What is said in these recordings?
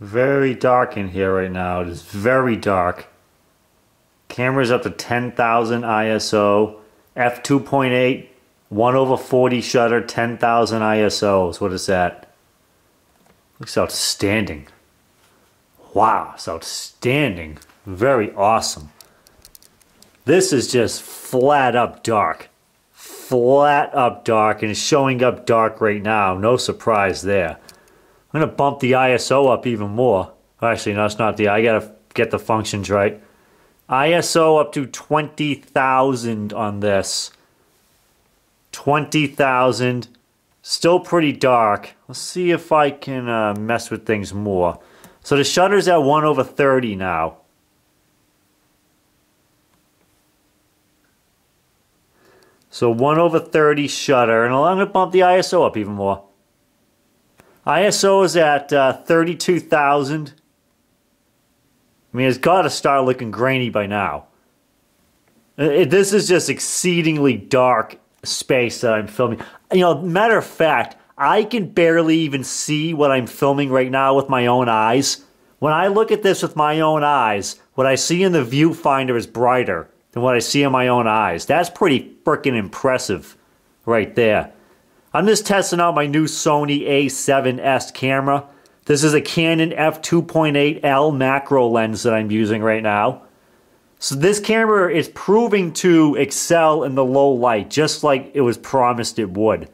Very dark in here right now. It is very dark. Camera's up to 10,000 ISO. F2.8, 1 over 40 shutter, 10,000 ISOs. What is that? Looks outstanding. Wow, it's outstanding. Very awesome. This is just flat up dark. Flat up dark and it's showing up dark right now. No surprise there. I'm to bump the ISO up even more. Actually, no, it's not the... I got to get the functions right. ISO up to 20,000 on this. 20,000. Still pretty dark. Let's see if I can uh, mess with things more. So the shutter's at 1 over 30 now. So 1 over 30 shutter. And I'm going to bump the ISO up even more. ISO is at uh, 32,000. I mean, it's got to start looking grainy by now. It, this is just exceedingly dark space that I'm filming. You know, matter of fact, I can barely even see what I'm filming right now with my own eyes. When I look at this with my own eyes, what I see in the viewfinder is brighter than what I see in my own eyes. That's pretty freaking impressive right there. I'm just testing out my new Sony a7S camera. This is a Canon f2.8L macro lens that I'm using right now. So this camera is proving to excel in the low light, just like it was promised it would.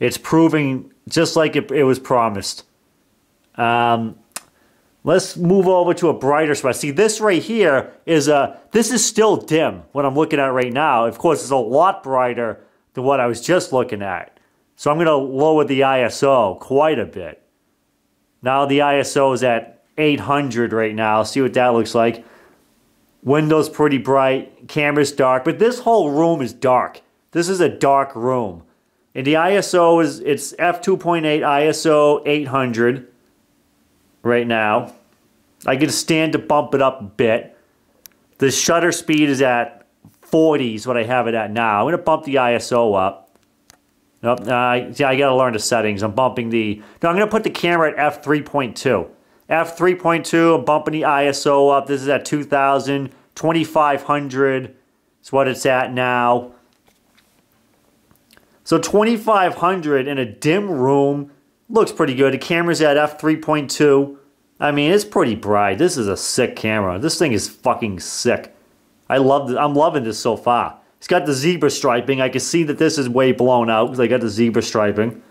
It's proving just like it, it was promised. Um, let's move over to a brighter spot. See, this right here is a, this is still dim, what I'm looking at right now. Of course, it's a lot brighter than what I was just looking at. So I'm going to lower the ISO quite a bit. Now the ISO is at 800 right now. See what that looks like. Windows pretty bright, camera's dark, but this whole room is dark. This is a dark room. And the ISO is, it's f2.8 ISO 800 right now. I can stand to bump it up a bit. The shutter speed is at 40 is what I have it at now. I'm going to bump the ISO up. Nope, uh, yeah, I got to learn the settings. I'm bumping the... No, I'm going to put the camera at f3.2. f3.2, I'm bumping the ISO up. This is at 2000. 2500 is what it's at now. So 2500 in a dim room looks pretty good. The camera's at f3.2. I mean, it's pretty bright. This is a sick camera. This thing is fucking sick. I love this. I'm loving this so far. It's got the zebra striping. I can see that this is way blown out because I got the zebra striping.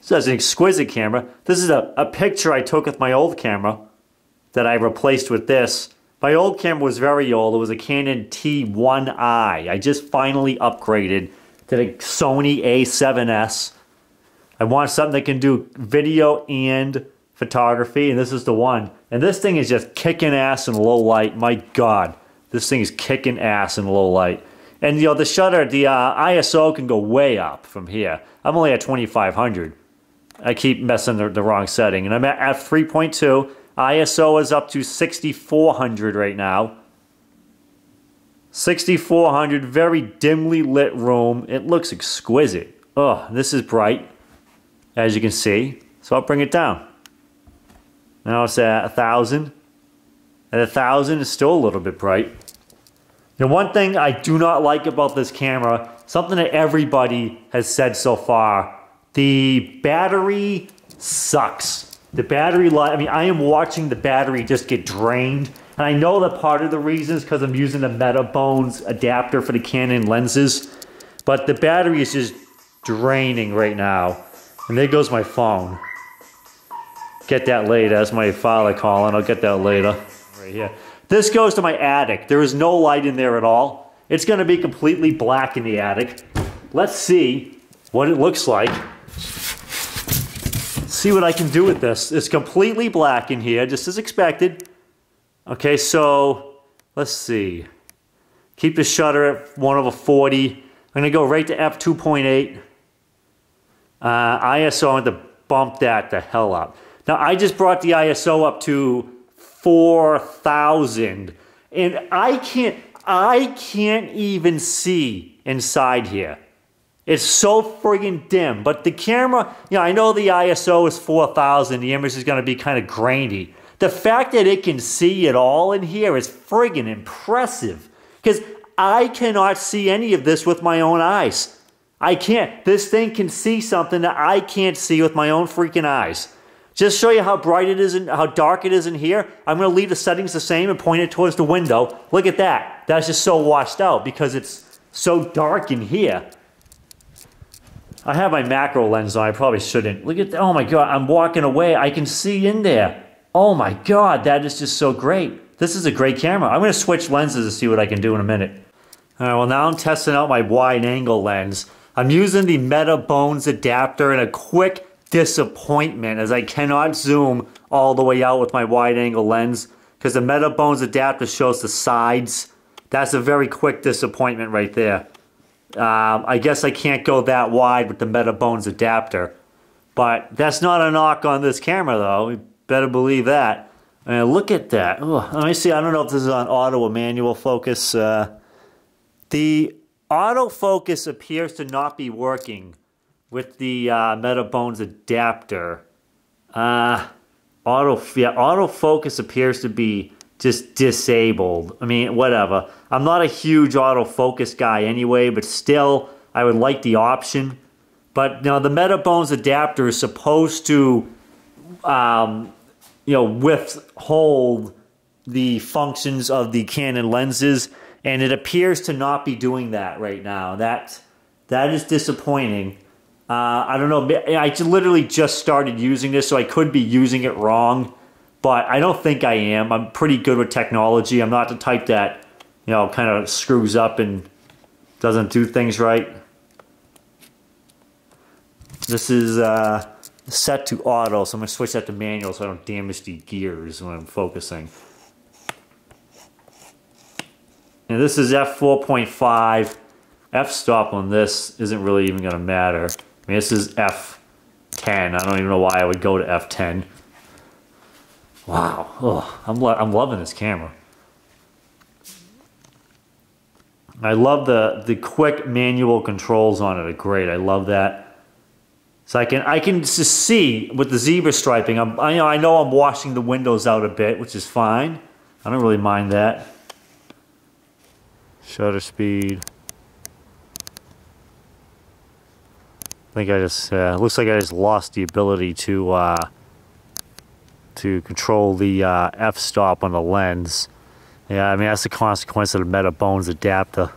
So that's an exquisite camera. This is a, a picture I took with my old camera that I replaced with this. My old camera was very old. It was a Canon T1i. I just finally upgraded to the Sony a7S. I want something that can do video and photography, and this is the one. And this thing is just kicking ass in low light. My God, this thing is kicking ass in low light. And you know, the shutter, the uh, ISO can go way up from here. I'm only at 2500. I keep messing the, the wrong setting. And I'm at, at 3.2. ISO is up to 6400 right now. 6400, very dimly lit room. It looks exquisite. Oh, this is bright, as you can see. So I'll bring it down. Now it's at 1000. At 1000 is still a little bit bright. The one thing I do not like about this camera, something that everybody has said so far, the battery sucks. The battery life, I mean, I am watching the battery just get drained. And I know that part of the reason is because I'm using the Metabones adapter for the Canon lenses. But the battery is just draining right now. And there goes my phone. Get that later. That's my father calling. I'll get that later. Right here. This goes to my attic. There is no light in there at all. It's going to be completely black in the attic. Let's see what it looks like. See what I can do with this. It's completely black in here, just as expected. Okay, so let's see. Keep the shutter at 1 over 40. I'm going to go right to f2.8. Uh, ISO, I'm to bump that the hell up. Now, I just brought the ISO up to 4,000. And I can't, I can't even see inside here. It's so friggin' dim. But the camera, you know, I know the ISO is 4000. The image is going to be kind of grainy. The fact that it can see it all in here is friggin' impressive. Because I cannot see any of this with my own eyes. I can't. This thing can see something that I can't see with my own freaking eyes. Just show you how bright it is and how dark it is in here. I'm going to leave the settings the same and point it towards the window. Look at that. That's just so washed out because it's so dark in here. I have my macro lens on. I probably shouldn't. Look at. Oh my God. I'm walking away. I can see in there. Oh my God. That is just so great. This is a great camera. I'm going to switch lenses to see what I can do in a minute. All right. Well, now I'm testing out my wide angle lens. I'm using the Metabones adapter and a quick disappointment as I cannot zoom all the way out with my wide angle lens because the Metabones adapter shows the sides. That's a very quick disappointment right there. Um, I guess I can't go that wide with the Metabones adapter. But that's not a knock on this camera, though. You better believe that. And look at that. Ugh, let me see. I don't know if this is on auto or manual focus. Uh, the autofocus appears to not be working with the uh, Metabones adapter. Uh, auto, yeah, autofocus appears to be just disabled. I mean, whatever. I'm not a huge autofocus guy anyway, but still, I would like the option. But now the Metabones adapter is supposed to, um, you know, withhold the functions of the Canon lenses, and it appears to not be doing that right now. That that is disappointing. Uh, I don't know. I literally just started using this, so I could be using it wrong but I don't think I am. I'm pretty good with technology. I'm not the type that, you know, kind of screws up and doesn't do things right. This is uh, set to auto, so I'm going to switch that to manual so I don't damage the gears when I'm focusing. And this is f4.5. F-stop on this isn't really even going to matter. Mean, this is F10. I don't even know why I would go to F10. Wow, I'm, lo I'm loving this camera. I love the, the quick manual controls on it are great. I love that. So I can I can just see with the zebra striping. I'm, I, you know, I know I'm washing the windows out a bit, which is fine. I don't really mind that. Shutter speed. Think I just uh, looks like I just lost the ability to uh, to control the uh, f-stop on the lens. Yeah, I mean, that's the consequence of the Metabones adapter.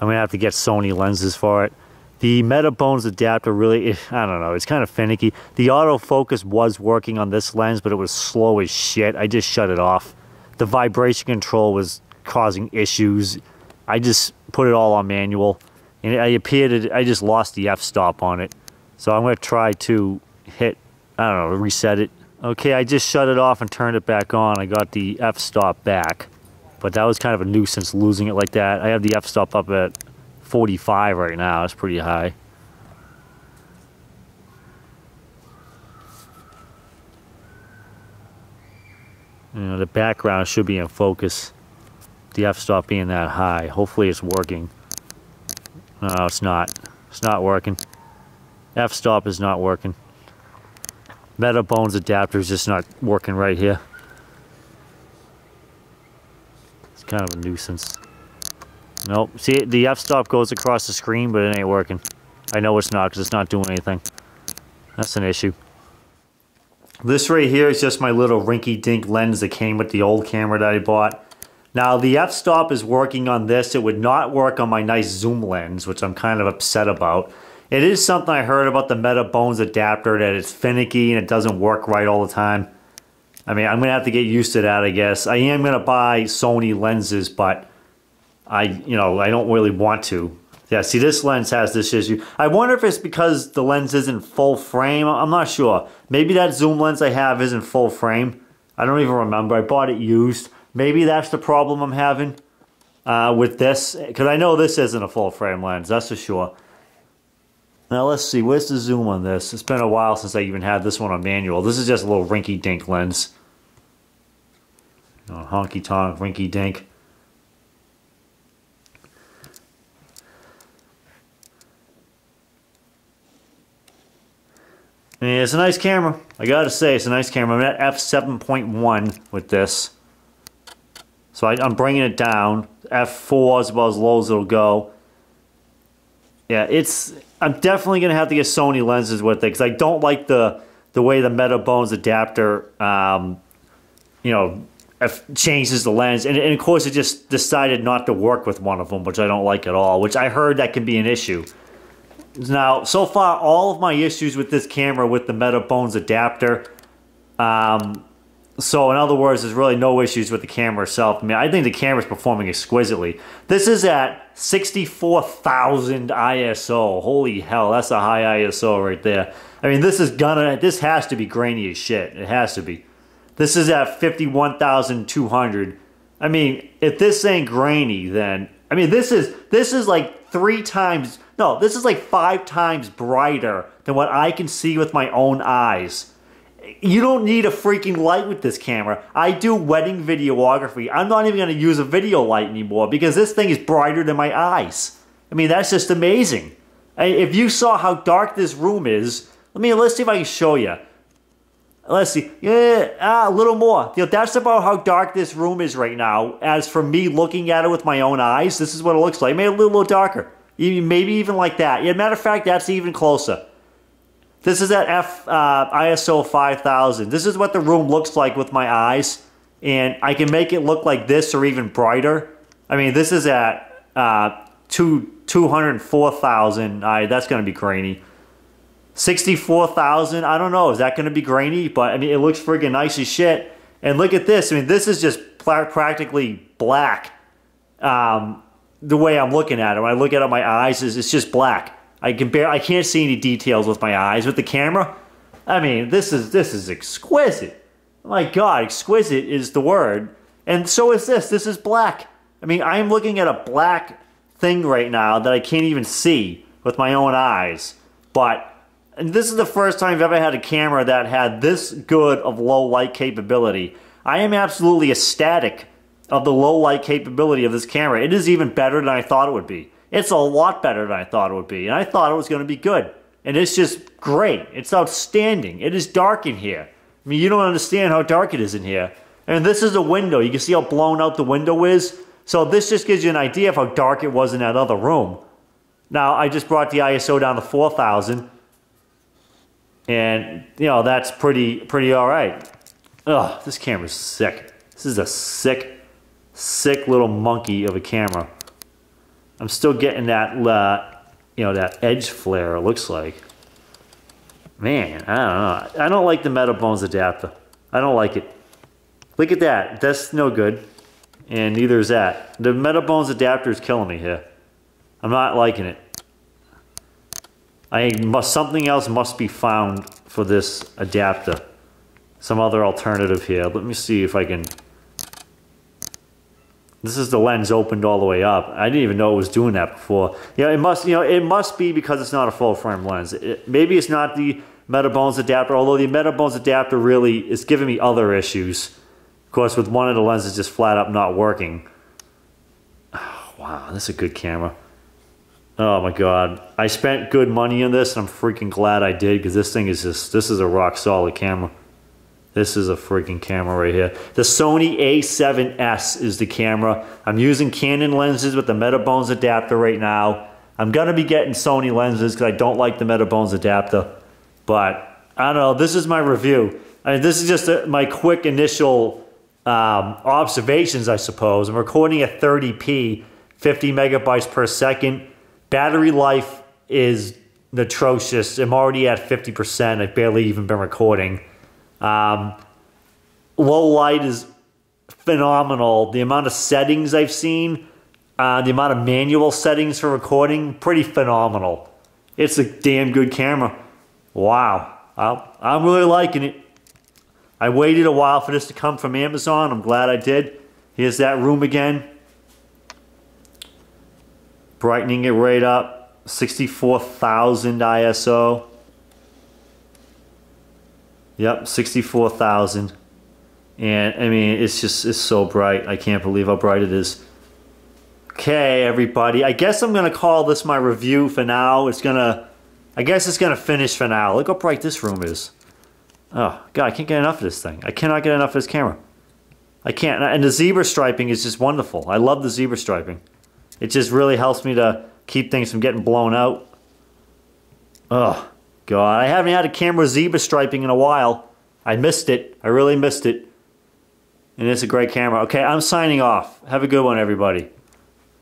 I'm to have to get Sony lenses for it. The Metabones adapter really, I don't know, it's kind of finicky. The autofocus was working on this lens, but it was slow as shit. I just shut it off. The vibration control was causing issues. I just put it all on manual. And I appeared, I just lost the f-stop on it. So I'm going to try to hit, I don't know, reset it. Okay, I just shut it off and turned it back on. I got the f-stop back. But that was kind of a nuisance losing it like that. I have the f-stop up at 45 right now. It's pretty high. You know, the background should be in focus. The f-stop being that high. Hopefully it's working. No, it's not. It's not working. F-stop is not working. Metabones adapter is just not working right here. It's kind of a nuisance. Nope. See, the f-stop goes across the screen, but it ain't working. I know it's not because it's not doing anything. That's an issue. This right here is just my little rinky-dink lens that came with the old camera that I bought. Now, the f-stop is working on this. It would not work on my nice zoom lens, which I'm kind of upset about. It is something I heard about the Metabones adapter that it's finicky and it doesn't work right all the time. I mean, I'm to have to get used to that, I guess. I am to buy Sony lenses, but I, you know, I don't really want to. Yeah, see, this lens has this issue. I wonder if it's because the lens isn't full frame. I'm not sure. Maybe that zoom lens I have isn't full frame. I don't even remember. I bought it used. Maybe that's the problem I'm having uh, with this, because I know this isn't a full frame lens, that's for sure. Now let's see, where's the zoom on this? It's been a while since I even had this one on manual. This is just a little rinky-dink lens. You know, honky-tonk, rinky-dink. It's a nice camera. I gotta say, it's a nice camera. I'm at f7.1 with this. So I, am bringing it down. F4 is about as low as it'll go. Yeah, it's. I'm definitely gonna have to get Sony lenses with it because I don't like the the way the Metabones adapter, um, you know, changes the lens. And, and of course, it just decided not to work with one of them, which I don't like at all. Which I heard that can be an issue. Now, so far, all of my issues with this camera with the Metabones adapter. Um, so, in other words, there's really no issues with the camera itself. I mean, I think the camera's performing exquisitely. This is at 64,000 ISO. Holy hell, that's a high ISO right there. I mean, this is gonna, this has to be grainy as shit. It has to be. This is at 51,200. I mean, if this ain't grainy, then, I mean, this is, this is like three times no, this is like five times brighter than what I can see with my own eyes. You don't need a freaking light with this camera. I do wedding videography. I'm not even going to use a video light anymore because this thing is brighter than my eyes. I mean, that's just amazing. If you saw how dark this room is, let me let's see if I can show you. Let's see. Yeah, ah, a little more. You know, that's about how dark this room is right now. As for me looking at it with my own eyes, this is what it looks like. Maybe a little, little darker. Maybe even like that. Yeah, matter of fact, that's even closer. This is at F uh, ISO 5000. This is what the room looks like with my eyes. And I can make it look like this or even brighter. I mean, this is at uh, two, 204,000. Right, that's going to be grainy. 64,000. I don't know. Is that going to be grainy? But I mean, it looks friggin' nice as shit. And look at this. I mean, this is just practically black. Um, the way I'm looking at it. When I look at it, my eyes is it's just black. I can bear, I can't see any details with my eyes. With the camera, I mean, this is this is exquisite. My God, exquisite is the word. And so is this. This is black. I mean, I am looking at a black thing right now that I can't even see with my own eyes. But this is the first time I've ever had a camera that had this good of low light capability. I am absolutely ecstatic of the low light capability of this camera. It is even better than I thought it would be. It's a lot better than I thought it would be. And I thought it was going to be good. And it's just great. It's outstanding. It is dark in here. I mean, you don't understand how dark it is in here. And this is a window. You can see how blown out the window is. So this just gives you an idea of how dark it was in that other room. Now, I just brought the ISO down to 4,000. And, you know, that's pretty, pretty all right. Ugh, this camera's sick. This is a sick sick little monkey of a camera. I'm still getting that, uh, you know, that edge flare, it looks like. Man, I don't know. I don't like the Metabones adapter. I don't like it. Look at that. That's no good. And neither is that. The Metabones adapter is killing me here. I'm not liking it. I must something else must be found for this adapter. Some other alternative here. Let me see if I can this is the lens opened all the way up. I didn't even know it was doing that before. Yeah, it must, you know, it must be because it's not a full frame lens. It, maybe it's not the Metabones adapter, although the Metabones adapter really is giving me other issues. Of course, with one of the lenses just flat up not working. Oh, wow, this is a good camera. Oh my god. I spent good money on this and I'm freaking glad I did because this thing is just, this is a rock solid camera. This is a freaking camera right here. The Sony a7S is the camera. I'm using Canon lenses with the Metabones adapter right now. I'm to be getting Sony lenses because I don't like the Metabones adapter. But I don't know. This is my review. I mean, this is just a, my quick initial um, observations, I suppose. I'm recording at 30p, 50 megabytes per second. Battery life is atrocious. I'm already at 50%. I've barely even been recording. Um, low light is phenomenal. The amount of settings I've seen, uh, the amount of manual settings for recording, pretty phenomenal. It's a damn good camera. Wow. I'm really liking it. I waited a while for this to come from Amazon. I'm glad I did. Here's that room again. Brightening it right up. 64,000 ISO. Yep, 64,000. And I mean, it's just, it's so bright. I can't believe how bright it is. Okay, everybody. I guess I'm going to call this my review for now. It's going to, I guess it's gonna finish for now. Look how bright this room is. Oh god, I can't get enough of this thing. I cannot get enough of this camera. I can't. And the zebra striping is just wonderful. I love the zebra striping. It just really helps me to keep things from getting blown out. Oh god, I haven't had a camera zebra striping in a while. I missed it. I really missed it. And it's a great camera. Okay, I'm signing off. Have a good one, everybody.